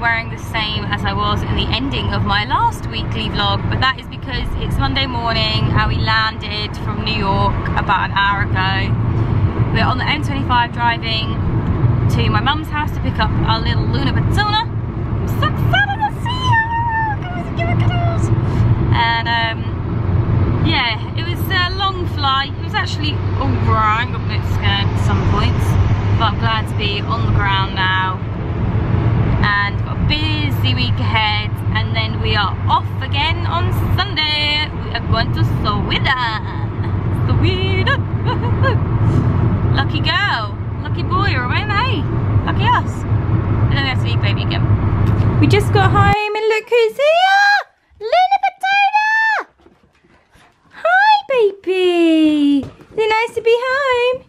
Wearing the same as I was in the ending of my last weekly vlog, but that is because it's Monday morning and we landed from New York about an hour ago. We're on the M25 driving to my mum's house to pick up our little Luna Batuna. I'm so excited to see her! And um, yeah, it was a long flight. It was actually alright, got a bit scared at some points, but I'm glad to be on the ground now busy week ahead and then we are off again on Sunday. We are going to Sweden. Sweden. lucky girl. Lucky boy, Roman. Hey, lucky us. And then we have to leave baby again. We just got home and look who's here. Luna Potato. Hi, baby. Is it nice to be home?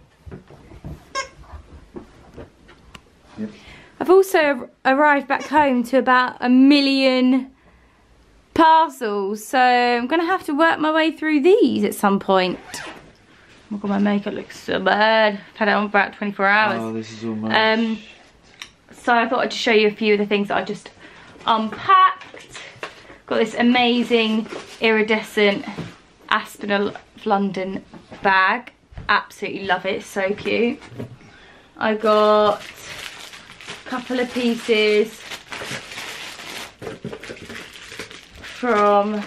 I've also arrived back home to about a million parcels, so I'm gonna have to work my way through these at some point. Oh my god, my makeup looks so bad. I've had it on for about 24 hours. Oh, this is. Um, so I thought I'd just show you a few of the things that I just unpacked. Got this amazing iridescent Aspinal London bag. Absolutely love it, so cute. I got couple of pieces from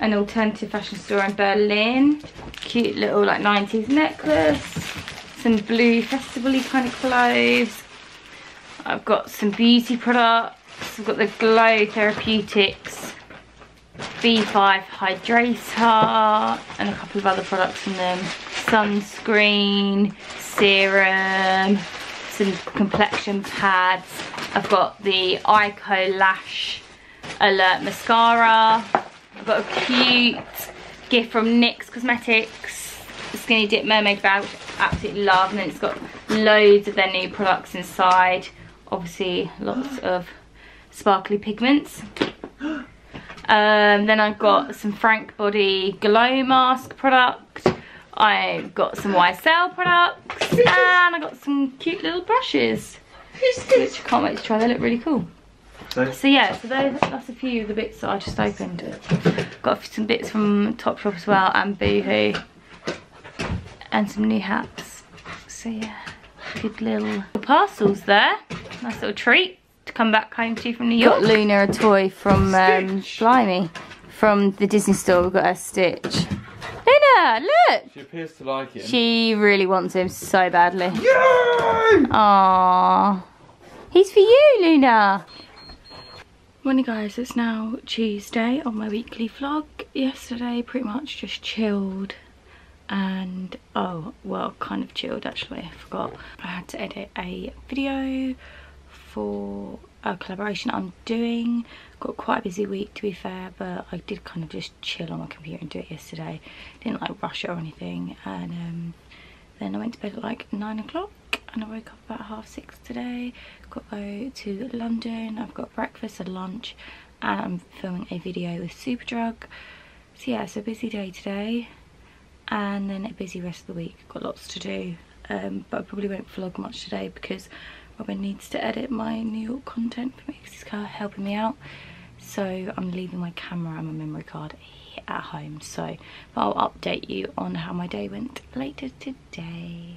an alternative fashion store in Berlin. Cute little like 90s necklace. Some blue festival kind of clothes. I've got some beauty products. I've got the Glow Therapeutics B5 Hydrator and a couple of other products from them. Sunscreen, serum, some complexion pads. I've got the Eyeko Lash Alert Mascara. I've got a cute gift from NYX Cosmetics, Skinny Dip Mermaid bag, which I absolutely love. And then it's got loads of their new products inside. Obviously, lots of sparkly pigments. Um, then I've got some Frank Body Glow Mask product. I've got some YSL products. And I got some cute little brushes. Which I can't wait to try. They look really cool. So yeah, so those, that's a few of the bits that I just opened. Got some bits from Topshop as well and Boohoo. And some new hats. So yeah, good little parcels there. Nice little treat to come back home to from New York. Got Luna a toy from um, Blimey. From the Disney store, we've got her Stitch. Luna, look! She appears to like it. She really wants him so badly. Yay! Aww. He's for you, Luna. Morning guys, it's now Tuesday on my weekly vlog. Yesterday pretty much just chilled and oh well kind of chilled actually I forgot I had to edit a video for a collaboration I'm doing. Got quite a busy week to be fair but I did kind of just chill on my computer and do it yesterday. Didn't like rush it or anything. And um, then I went to bed at like nine o'clock and I woke up about half six today. Got to go to London. I've got breakfast and lunch and I'm filming a video with Superdrug. So yeah it's a busy day today. And then a busy rest of the week. Got lots to do. Um, but I probably won't vlog much today because Robin needs to edit my New York content for me because he's kind of helping me out. So I'm leaving my camera and my memory card at home. So but I'll update you on how my day went later today.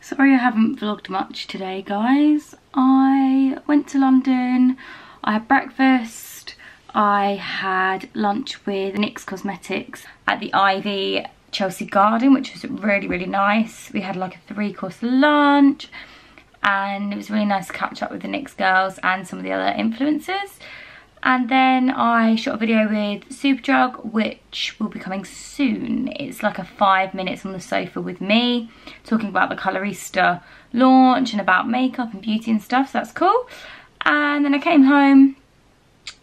Sorry I haven't vlogged much today guys. I went to London. I had breakfast. I had lunch with NYX Cosmetics at the Ivy Chelsea Garden, which was really, really nice. We had like a three course lunch and it was really nice to catch up with the NYX girls and some of the other influencers. And then I shot a video with Superdrug, which will be coming soon. It's like a five minutes on the sofa with me, talking about the Colorista launch and about makeup and beauty and stuff, so that's cool. And then I came home,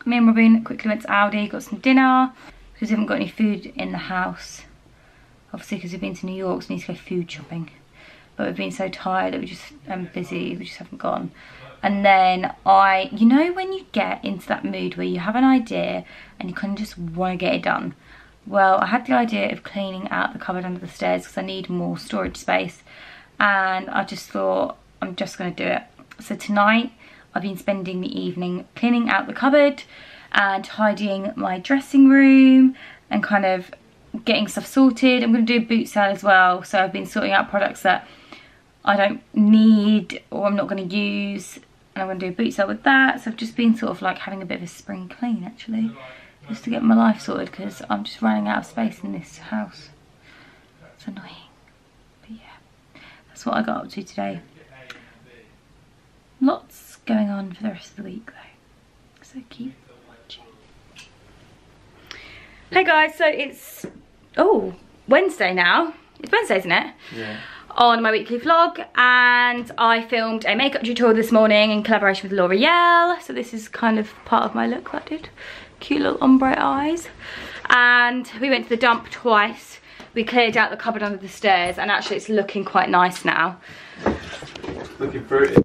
me and Robin quickly went to Aldi, got some dinner, because we haven't got any food in the house. Obviously because we've been to New York, so we need to go food shopping. But we've been so tired that we just, I'm busy, we just haven't gone. And then I, you know when you get into that mood where you have an idea and you kind of just want to get it done. Well, I had the idea of cleaning out the cupboard under the stairs because I need more storage space. and I just thought I'm just going to do it. So tonight I've been spending the evening cleaning out the cupboard and tidying my dressing room and kind of getting stuff sorted. I'm going to do a boot sale as well. So I've been sorting out products that I don't need or I'm not going to use. And I'm going to do a boot sale with that. So I've just been sort of like having a bit of a spring clean actually. Just to get my life sorted because I'm just running out of space in this house. It's annoying. But yeah, that's what I got up to today. Lots going on for the rest of the week though. So keep. Hey guys, so it's, oh, Wednesday now. It's Wednesday, isn't it? Yeah. On my weekly vlog and I filmed a makeup tutorial this morning in collaboration with L'Oreal. So this is kind of part of my look that I did. Cute little ombre eyes. And we went to the dump twice. We cleared out the cupboard under the stairs and actually it's looking quite nice now. Looking pretty.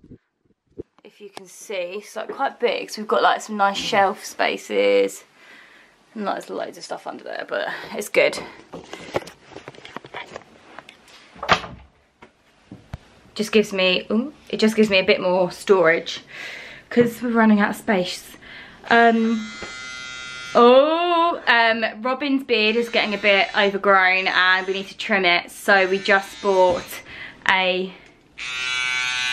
If you can see, it's like quite big. So we've got like some nice shelf spaces. There's loads of stuff under there, but it's good. Just gives me, ooh, it just gives me a bit more storage because we're running out of space. Um, oh, um, Robin's beard is getting a bit overgrown and we need to trim it. So we just bought a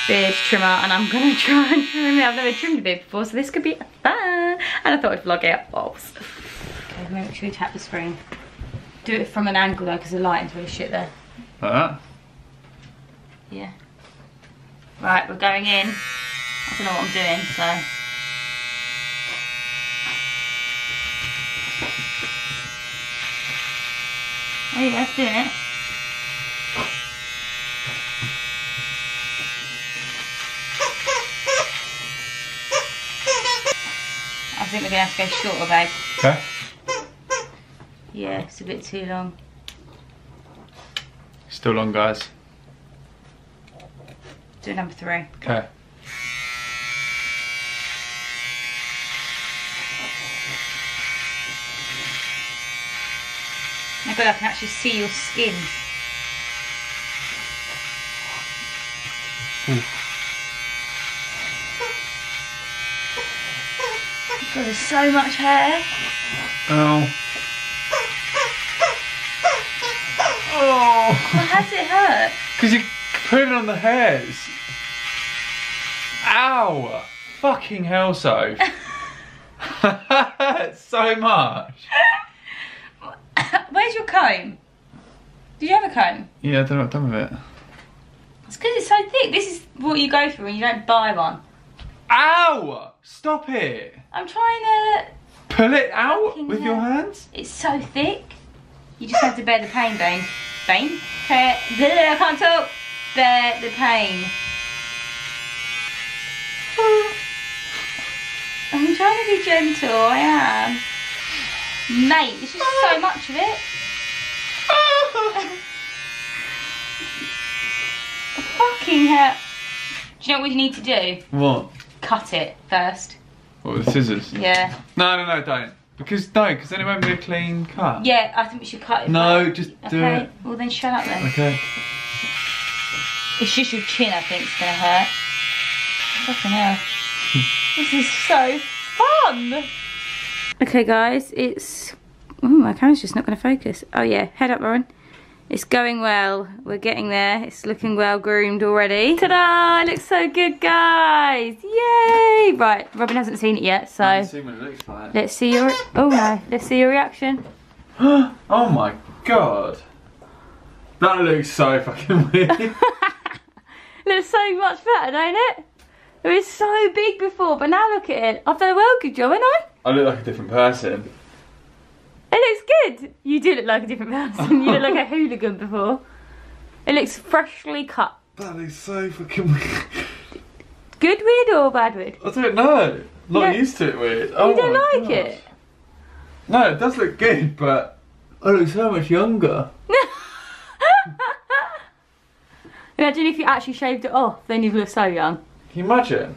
beard trimmer and I'm gonna try and trim it. I've never trimmed a beard before, so this could be fun. And I thought I'd vlog it. Balls. Okay, make sure you tap the screen. Do it from an angle though, because the lighting's really shit there. Like that? Yeah. Right, we're going in. I don't know what I'm doing, so. Oh yeah, that's doing it. I think we're gonna have to go shorter, babe. Okay. Yeah, it's a bit too long. Still on, guys. Do number three. Okay. My god, I can actually see your skin. God, there's so much hair. Oh. Why has it hurt? Because you put it on the hairs. Ow. Fucking hell, so. so much. Where's your comb? Did you have a comb? Yeah, I don't know what I've done with it. It's because it's so thick. This is what you go through when you don't buy one. Ow! Stop it! I'm trying to... Pull it out with your hands? It's so thick. You just have to bear the pain, Bane. Bane? Bear... I can't talk. Bear the pain. I'm trying to be gentle, I am. Mate, it's just so much of it. Fucking hell. Do you know what you need to do? What? Cut it first. What with the scissors? Yeah. No, no, no, don't. Because no, because then it won't be a clean cut. Yeah, I think we should cut it. No, first. just do it. okay. it. Well then shut up then. Okay. It's just your chin I think is gonna hurt. Fucking hell. this is so fun. Okay guys, it's oh my camera's just not gonna focus. Oh yeah, head up Lauren. It's going well. We're getting there. It's looking well groomed already. Ta-da! It looks so good, guys. Yay! Right, Robin hasn't seen it yet, so see what it looks like. let's see your. Oh no! Let's see your reaction. oh my god. That looks so fucking weird. looks so much better, don't it? It was so big before, but now look at it. I've done a well good job, haven't I? I look like a different person. It looks good. You do look like a different person. You look like a hooligan before. It looks freshly cut. That looks so fucking weird. Good weird or bad weird? I don't know. Not used to it weird. Oh you don't like God. it? No, it does look good, but oh, I look so much younger. Imagine if you actually shaved it off, then you'd look so young. Can you imagine?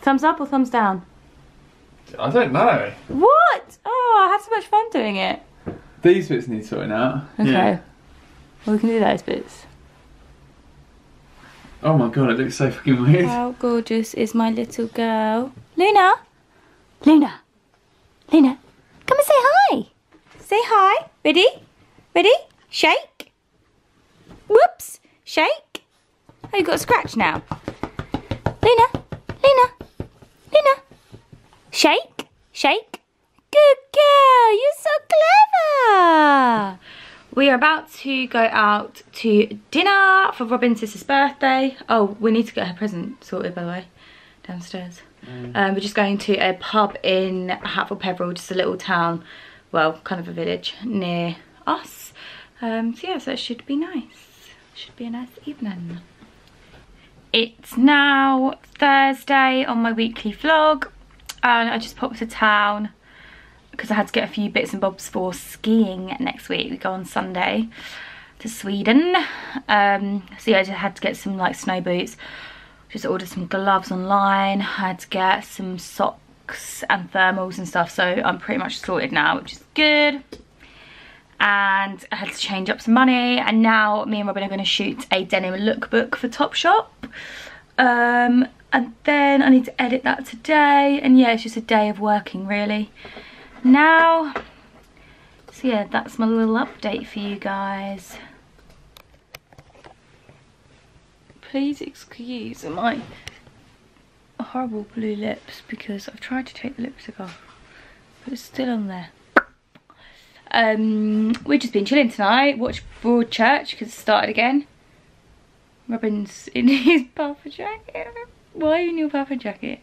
Thumbs up or thumbs down? I don't know. What? So much fun doing it. These bits need sorting out. Okay. Yeah. Well, we can do those bits. Oh my god, it looks so fucking weird. How gorgeous is my little girl? Luna? Luna? Luna? Come and say hi. Say hi. Ready? Ready? Shake. Whoops. Shake. Oh, you got a scratch now. Luna? Luna? Luna? Shake. Shake. Good girl. You're so clever. We are about to go out to dinner for Robin's sister's birthday. Oh, we need to get her present sorted, by the way, downstairs. Um, we're just going to a pub in Hatfield Peverel, just a little town, well, kind of a village near us. Um, so yeah, so it should be nice. Should be a nice evening. It's now Thursday on my weekly vlog, and I just popped to town because I had to get a few bits and bobs for skiing next week. We go on Sunday to Sweden. Um, so yeah, I just had to get some like snow boots. Just ordered some gloves online. I had to get some socks and thermals and stuff. So I'm pretty much sorted now, which is good. And I had to change up some money. And now me and Robin are going to shoot a denim lookbook for Topshop. Um, and then I need to edit that today. And yeah, it's just a day of working really now. So yeah, that's my little update for you guys. Please excuse my horrible blue lips because I've tried to take the lipstick off, but it's still on there. Um, we've just been chilling tonight, watched Broadchurch because it started again. Robin's in his puffer jacket. Why are you in your puffer jacket?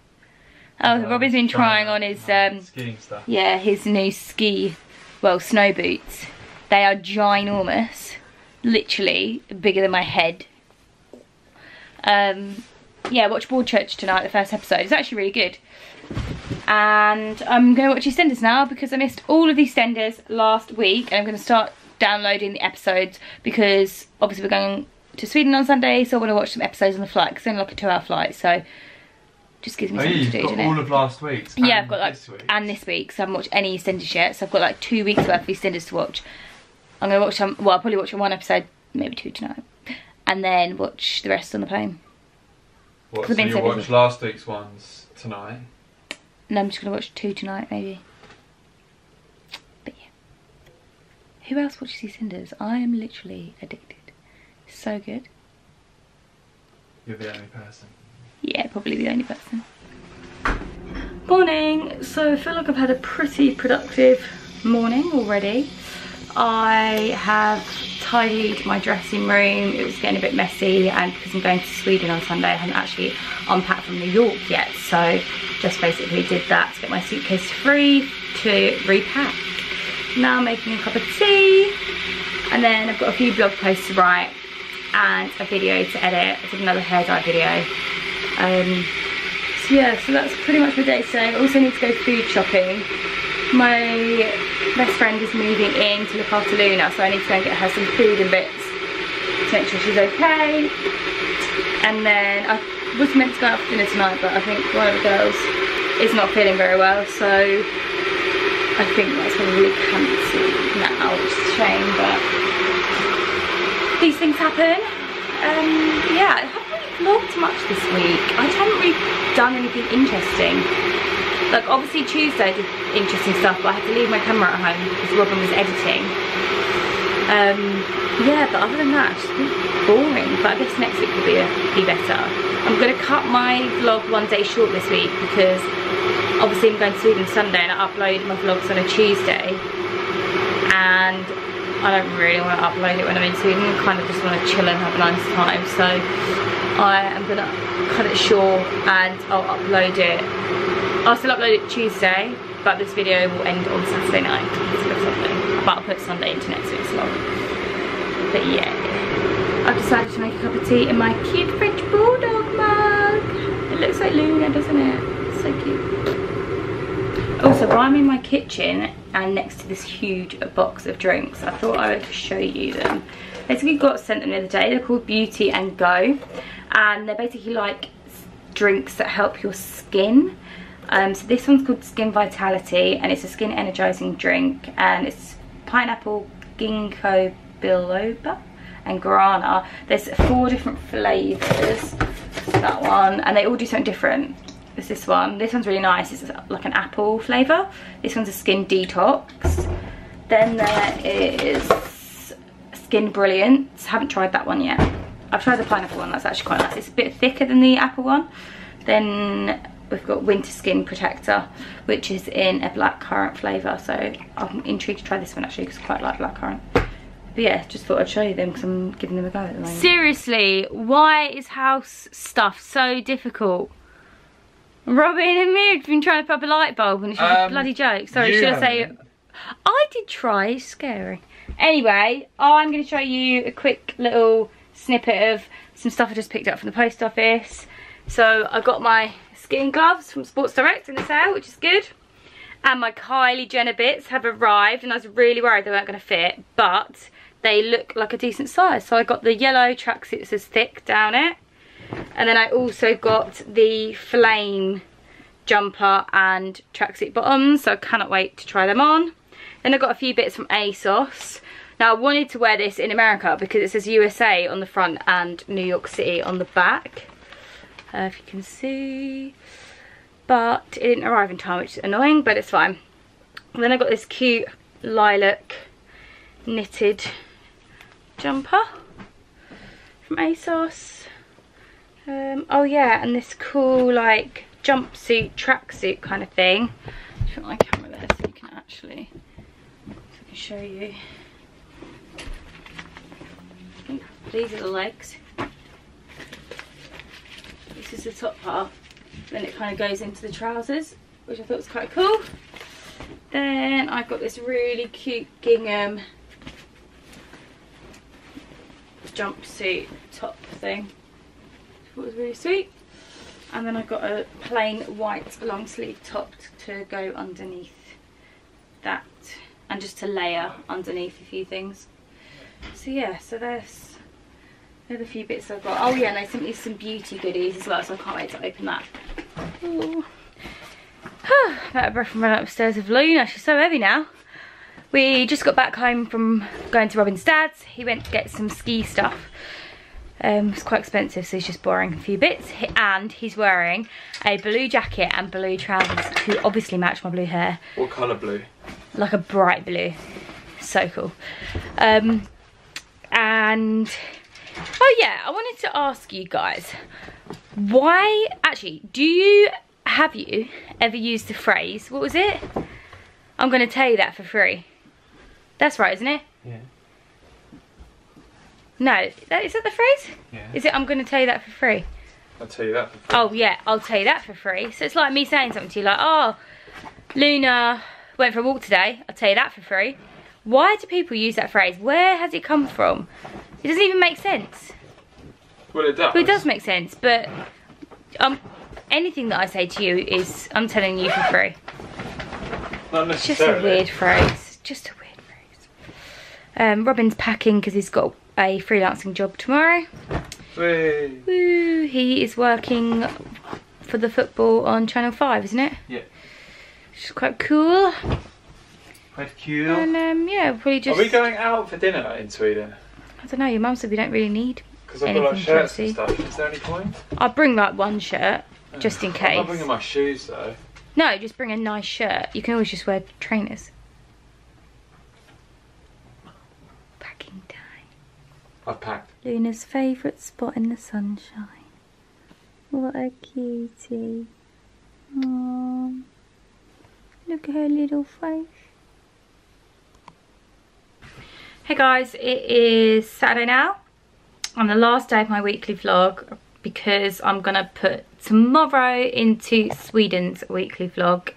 Oh, Um, Robin's been trying on his um, skiing stuff. yeah, his new ski, well, snow boots. They are ginormous, literally bigger than my head. Um, yeah, watch Broadchurch tonight, the first episode. It's actually really good. And I'm going to watch EastEnders now because I missed all of EastEnders last week. And I'm going to start downloading the episodes because obviously we're going to Sweden on Sunday. So I want to watch some episodes on the flight because it's only like a two hour flight. So just gives me Oh yeah, something to you've do, got doesn't it? all of last week's. Yeah, I've got like, this week's. and this week, so I haven't watched any EastEnders yet, so I've got like two weeks worth of EastEnders to watch. I'm going to watch some, well, I'll probably watch one episode, maybe two tonight, and then watch the rest on the plane. What, I've so you'll so watch busy. last week's ones tonight. No, I'm just going to watch two tonight, maybe. But yeah. Who else watches EastEnders? I am literally addicted. So good. You're the only person. Yeah, probably the only person. Morning. So I feel like I've had a pretty productive morning already. I have tidied my dressing room. It was getting a bit messy and because I'm going to Sweden on Sunday, I haven't actually unpacked from New York yet. So just basically did that to get my suitcase free to repack. Now I'm making a cup of tea and then I've got a few blog posts to write and a video to edit. I did another hair dye video. Um, so yeah, so that's pretty much my day today. I also need to go food shopping. My best friend is moving in to look after Luna, so I need to go and get her some food and bits to make sure she's okay. And then I was meant to go out for dinner tonight, but I think one of the girls is not feeling very well, so I think that's probably cancelled now, which is a shame, but these things happen. Um, yeah, vlogged much this week. I just haven't really done anything interesting. Like obviously Tuesday I did interesting stuff, but I had to leave my camera at home because Robin was editing. Um, yeah, but other than that, it's boring. But I guess next week will be, be better. I'm going to cut my vlog one day short this week because obviously I'm going to Sweden Sunday and I upload my vlogs on a Tuesday. And I don't really want to upload it when I'm in Sweden. I kind of just want to chill and have a nice time. So I am going to cut it short and I'll upload it. I'll still upload it Tuesday, but this video will end on Saturday night instead. But I'll put Sunday into next week's vlog. But yeah, I've decided to make a cup of tea in my cute French Bulldog mug. It looks like Luna, doesn't it? It's so cute. Also, while I'm in my kitchen and next to this huge box of drinks, I thought I would show you them. Basically got sent them the other day. They're called Beauty and Go. And they're basically like drinks that help your skin. Um, so this one's called Skin Vitality and it's a skin energizing drink and it's pineapple ginkgo biloba and guarana. There's four different flavours, that one, and they all do something different. This one. This one's really nice. It's like an apple flavour. This one's a skin detox. Then there is Skin Brilliance. Haven't tried that one yet. I've tried the pineapple one. That's actually quite nice. It's a bit thicker than the apple one. Then we've got Winter Skin Protector, which is in a blackcurrant flavour. So I'm intrigued to try this one actually because I quite like blackcurrant. But yeah, just thought I'd show you them because I'm giving them a go at the moment. Seriously, why is house stuff so difficult? Robin and me have been trying to pop a light bulb and it's just um, a bloody joke. Sorry, should I say... I did try, it's scary. Anyway, I'm going to show you a quick little snippet of some stuff I just picked up from the post office. So I got my skiing gloves from Sports Direct in the sale, which is good. And my Kylie Jenner bits have arrived and I was really worried they weren't going to fit, but they look like a decent size. So I got the yellow tracksuit that thick down it. And then I also got the flame jumper and tracksuit bottoms, so I cannot wait to try them on. Then I got a few bits from ASOS. Now I wanted to wear this in America because it says USA on the front and New York City on the back. Uh, if you can see. But it didn't arrive in time, which is annoying, but it's fine. And then I got this cute lilac knitted jumper from ASOS. Um, oh yeah, and this cool like jumpsuit, tracksuit kind of thing. Put my camera there so you can actually I can show you. These are the legs. This is the top part. Then it kind of goes into the trousers, which I thought was quite cool. Then I've got this really cute gingham jumpsuit top thing. It was really sweet. And then I got a plain white long sleeve top to go underneath that and just to layer underneath a few things. So yeah, so there's a few bits I've got. Oh yeah, and I sent me some beauty goodies as well, so I can't wait to open that. Ooh. Better breath from running upstairs with Luna. She's so heavy now. We just got back home from going to Robin's dad's. He went to get some ski stuff. Um, it's quite expensive, so he's just borrowing a few bits. And he's wearing a blue jacket and blue trousers to obviously match my blue hair. What colour blue? Like a bright blue. So cool. Um, and, oh yeah, I wanted to ask you guys, why, actually, do you, have you ever used the phrase, what was it? I'm going to tell you that for free. That's right, isn't it? Yeah. No, that, is that the phrase? Yeah. Is it I'm going to tell you that for free? I'll tell you that for free. Oh yeah, I'll tell you that for free. So it's like me saying something to you like, oh, Luna went for a walk today. I'll tell you that for free. Why do people use that phrase? Where has it come from? It doesn't even make sense. Well, it does. Well, it does make sense, but um, anything that I say to you is I'm telling you for free. Not necessarily. It's just a weird phrase. Just a weird phrase. Um, Robin's packing because he's got a freelancing job tomorrow. Woo! He is working for the football on Channel 5, isn't it? Yeah. Which is quite cool. Quite cool. And um, yeah, probably just... Are we going out for dinner in Sweden? I don't know, your mum said we don't really need Because I've got like shirts and stuff. Is there any point? I'll bring like one shirt, just in case. I'm bringing my shoes though. No, just bring a nice shirt. You can always just wear trainers. Packing time. I've packed. Luna's favourite spot in the sunshine. What a cutie. Aww. Look at her little face. Hey guys, it is Saturday now. On the last day of my weekly vlog because I'm gonna put tomorrow into Sweden's weekly vlog.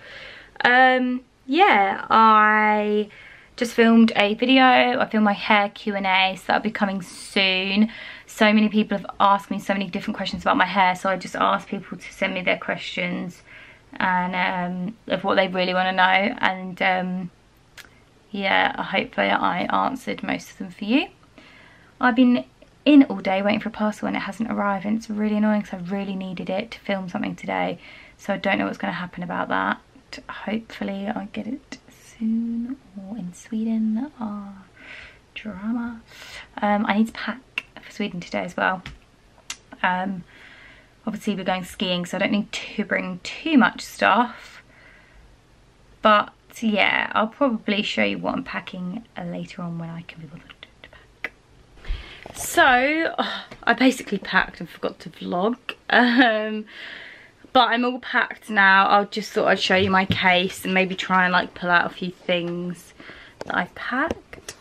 Um, yeah, I just filmed a video. I filmed my hair Q&A, so that'll be coming soon. So many people have asked me so many different questions about my hair, so I just asked people to send me their questions and um, of what they really want to know. And um, yeah, hopefully I answered most of them for you. I've been in all day waiting for a parcel and it hasn't arrived and it's really annoying because I really needed it to film something today. So I don't know what's going to happen about that. Hopefully I get it soon or in Sweden or drama. Um, I need to pack for Sweden today as well. Um, obviously we're going skiing so I don't need to bring too much stuff. But yeah, I'll probably show you what I'm packing later on when I can be bothered to pack. So, I basically packed and forgot to vlog. Um, but I'm all packed now. I just thought I'd show you my case and maybe try and like pull out a few things that I've packed.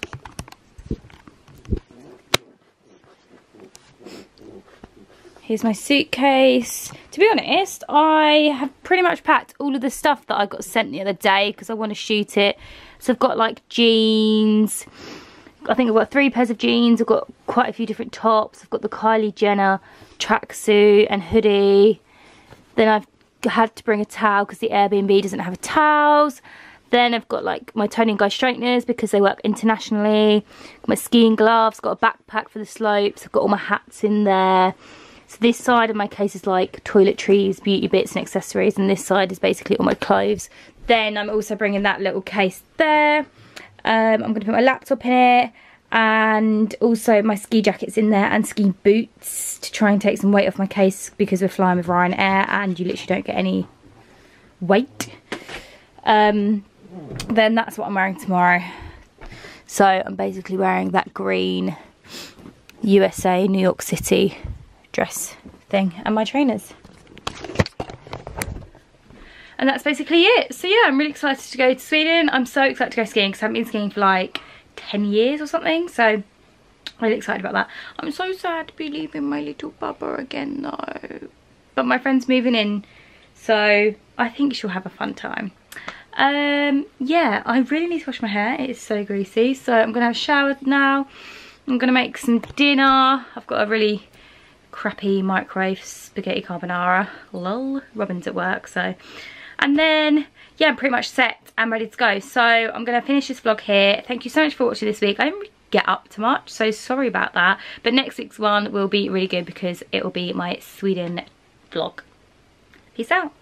Here's my suitcase. To be honest, I have pretty much packed all of the stuff that I got sent the other day because I want to shoot it. So I've got like jeans. I think I've got three pairs of jeans. I've got quite a few different tops. I've got the Kylie Jenner tracksuit and hoodie. Then I've had to bring a towel because the Airbnb doesn't have a towels. Then I've got like my Toni & Guy straighteners because they work internationally. My skiing gloves, got a backpack for the slopes. I've got all my hats in there. So this side of my case is like toiletries, beauty bits and accessories. And this side is basically all my clothes. Then I'm also bringing that little case there. Um, I'm going to put my laptop in it and also my ski jackets in there and ski boots to try and take some weight off my case because we're flying with Ryanair and you literally don't get any weight. Um, then that's what I'm wearing tomorrow. So I'm basically wearing that green USA New York City dress thing and my trainers. And that's basically it. So yeah, I'm really excited to go to Sweden. I'm so excited to go skiing because I haven't been skiing for like 10 years or something. So really excited about that. I'm so sad to be leaving my little bubba again though. But my friend's moving in. So I think she'll have a fun time. Um, yeah, I really need to wash my hair. It is so greasy. So I'm going to have a shower now. I'm going to make some dinner. I've got a really crappy microwave spaghetti carbonara. Lol. Robin's at work, so... And then yeah, I'm pretty much set and ready to go. So I'm going to finish this vlog here. Thank you so much for watching this week. I didn't get up to much, so sorry about that. But next week's one will be really good because it will be my Sweden vlog. Peace out.